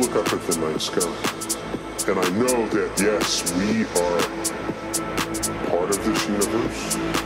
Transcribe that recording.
look up at the night sky and I know that, yes, we are part of this universe.